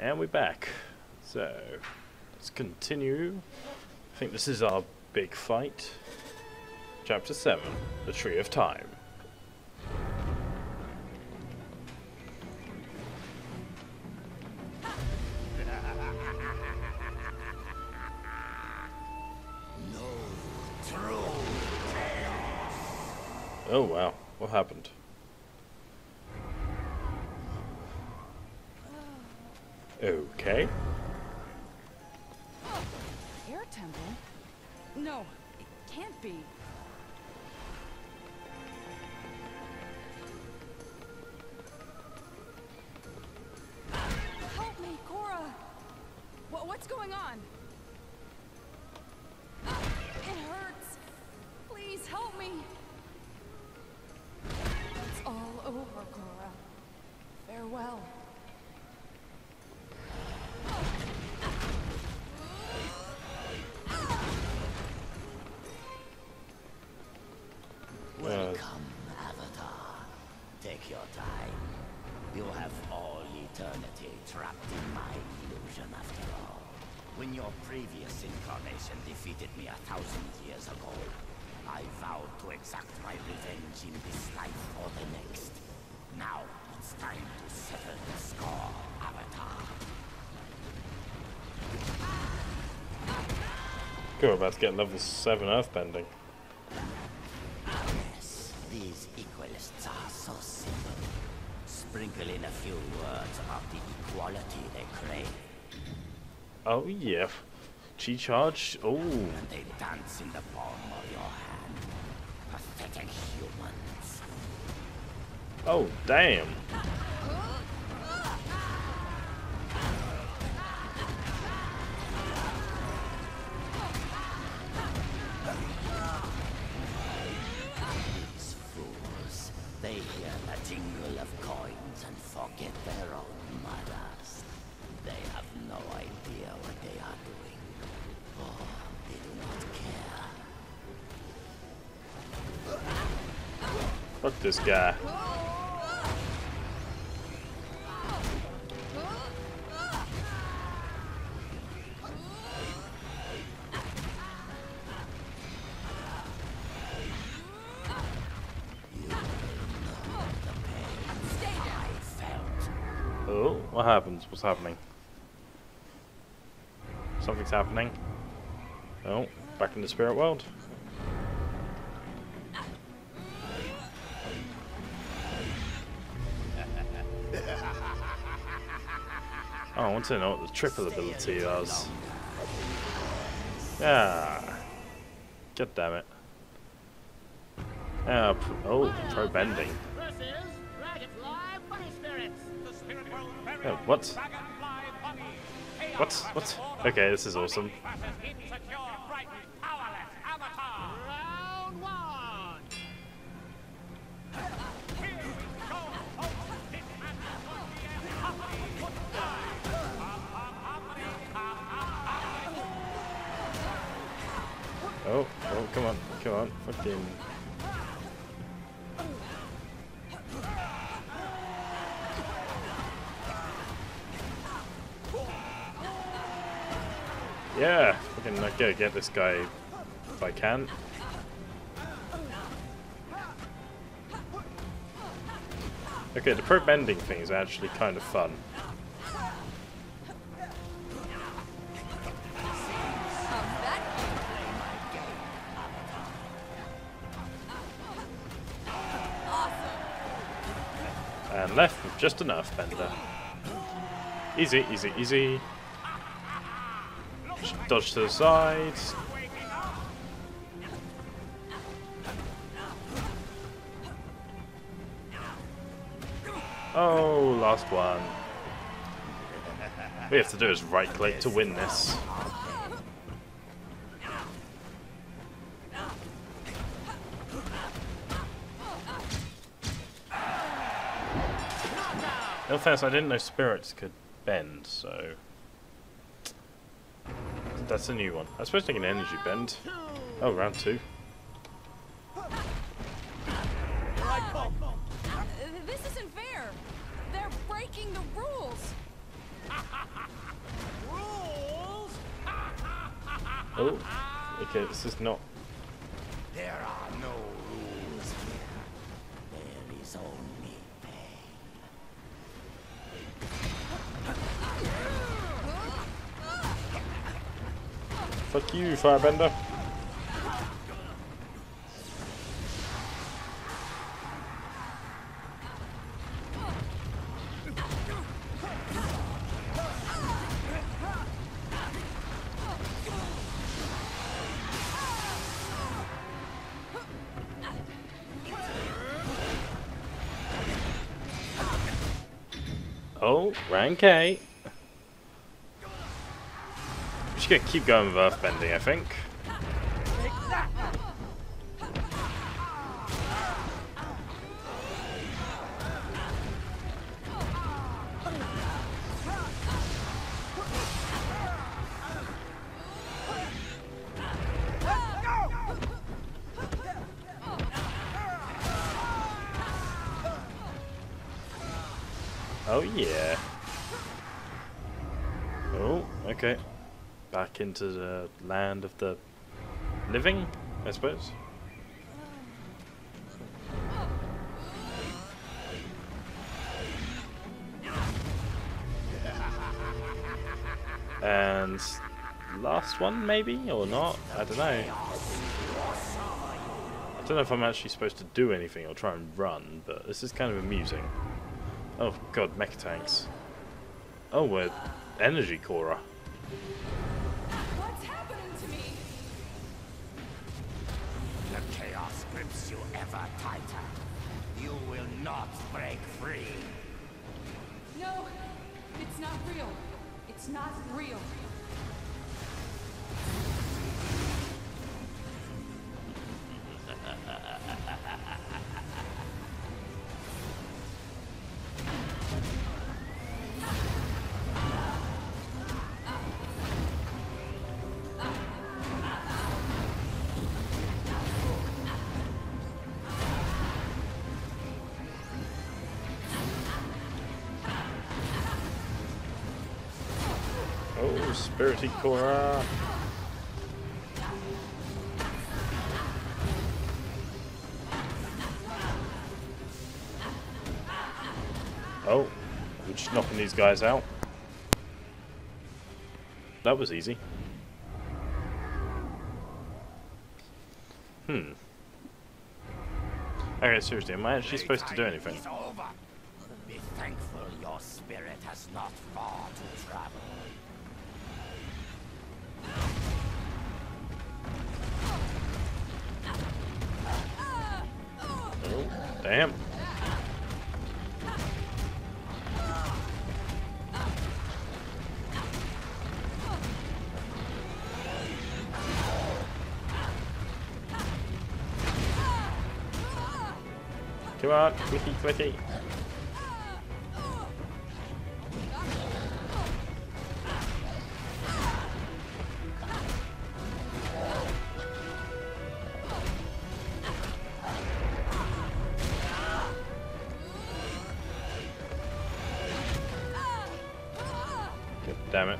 And we're back. So, let's continue. I think this is our big fight. Chapter 7 The Tree of Time. Oh wow, what happened? Okay. Air temple? No, it can't be. Help me, Korra! What, what's going on? Uh, it hurts. Please help me. It's all over, Korra. Farewell. Take your time. You have all eternity trapped in my illusion after all. When your previous incarnation defeated me a thousand years ago, I vowed to exact my revenge in this life or the next. Now it's time to settle the score, Avatar. Cool, we're about to get level 7 earthbending. Yes, these equalists are so simple. Sprinkle in a few words about the equality they crave, Oh yeah. Chi charge. Oh. and they dance in the palm of your hand. Pathetic humans. Oh damn. Fuck this guy. Oh, what happens? What's happening? Something's happening. Oh, back in the spirit world. Oh, I want to know what the triple ability does. Yeah. God damn it. Ah, p- oh, pro bending. Is Oh, what? What? What? Okay, this is awesome. Oh, oh, come on, come on, fucking. Yeah, fucking I gotta get this guy if I can. Okay, the pro bending thing is actually kind of fun. Just enough bender. Easy, easy, easy. Dodge to the side. Oh, last one. We have to do is right click to win this. In fairness, I didn't know spirits could bend, so... That's a new one. I suppose they can energy bend. Oh, round two. This isn't fair! They're breaking the rules! rules? oh, okay, this is not... There are no Fuck you, Firebender. Oh, rank 8. Just keep going with earthbending, I think. Oh yeah. Oh, okay. Back into the land of the living, I suppose. And last one, maybe, or not? I don't know. I don't know if I'm actually supposed to do anything or try and run, but this is kind of amusing. Oh god, mech tanks. Oh, we're energy Korra. Grips you ever tighter. You will not break free. No, it's not real. It's not real. Spirity Korra. Oh, we're just knocking these guys out. That was easy. Hmm. Okay, seriously, am I actually supposed to do anything? It's over. Be thankful your spirit has not far to travel. Damn. Come on, quicky, quicky. Damn it.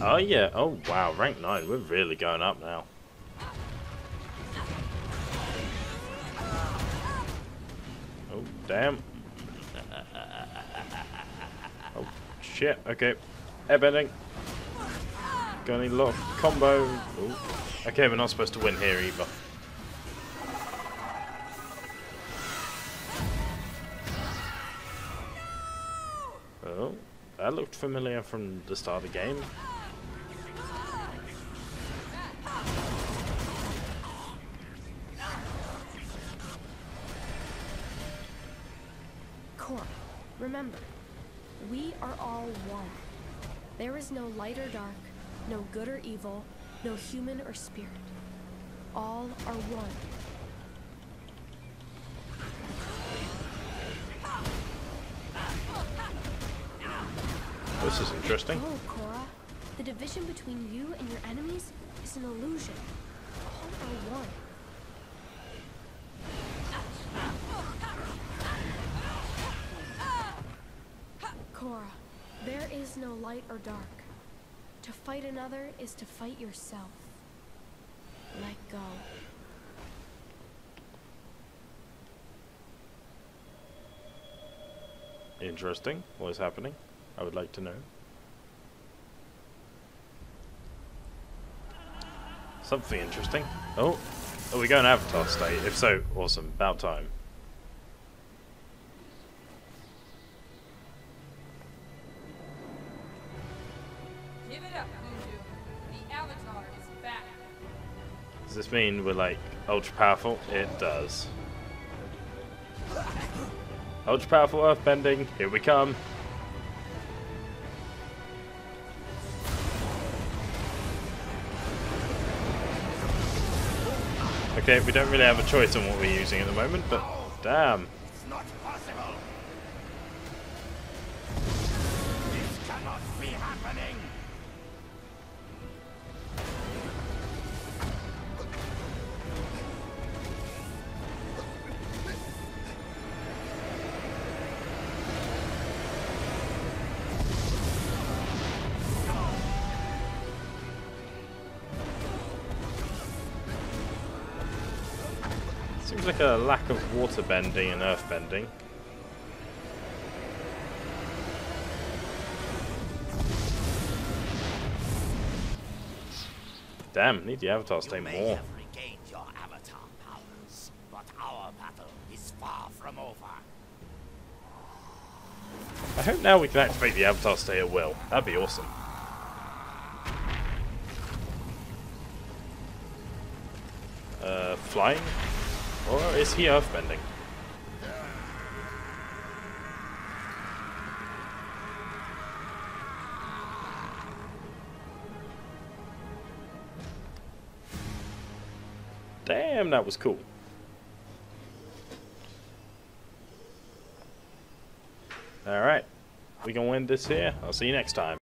Oh yeah, oh wow, rank 9, we're really going up now. Oh, damn. Oh, shit, okay. Airbending. Got any lock combo. Ooh. Okay, we're not supposed to win here either. Oh, that looked familiar from the start of the game. Is no light or dark, no good or evil, no human or spirit. All are one. This is interesting. Oh, Korra, The division between you and your enemies is an illusion. All are one. Korra, there is no light or dark. To fight another is to fight yourself. Let go. Interesting. What is happening? I would like to know. Something interesting. Oh, are we going Avatar state? If so, awesome. About time. Mean we're like ultra powerful? It does. Ultra powerful earthbending. Here we come. Okay, we don't really have a choice on what we're using at the moment, but damn. Seems like a lack of water bending and earth bending. Damn, need the avatar to stay You may more. have regained your avatar powers, but our battle is far from over. I hope now we can activate the avatar stay at will. That'd be awesome. Uh, flying? Or is he earthbending? Damn, that was cool. Alright. We gonna win this here? I'll see you next time.